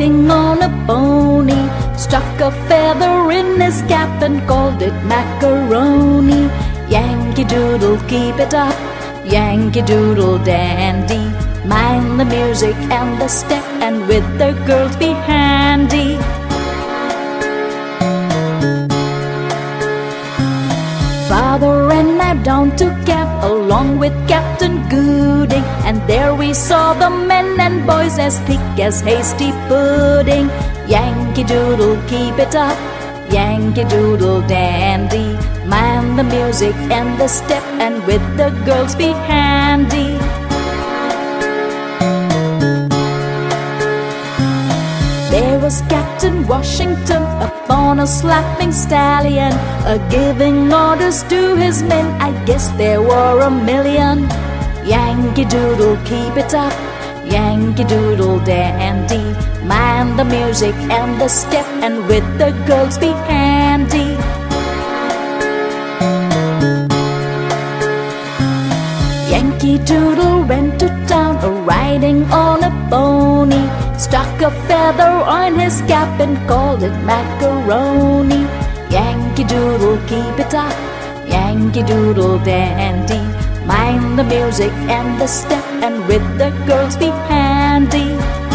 riding on a pony. Stuck a feather in his cap and called it macaroni. Yankee Doodle, keep it up. Yankee Doodle dandy. Mind the music and the step, and with the girls be handy. Down to camp along with Captain Gooding, and there we saw the men and boys as thick as hasty pudding. Yankee Doodle, keep it up. Yankee Doodle dandy. Mind the music and the step, and with the girls be handy. Was Captain Washington upon a slapping stallion, a giving orders to his men. I guess there were a million. Yankee Doodle, keep it up. Yankee Doodle dandy. Mind the music and the step, and with the girls be handy. Yankee Doodle went to town a riding on a pony. Stuck a feather on his cap and called it macaroni. Yankee Doodle, keep it up. Yankee Doodle dandy. Mind the music and the step, and with the girls be handy.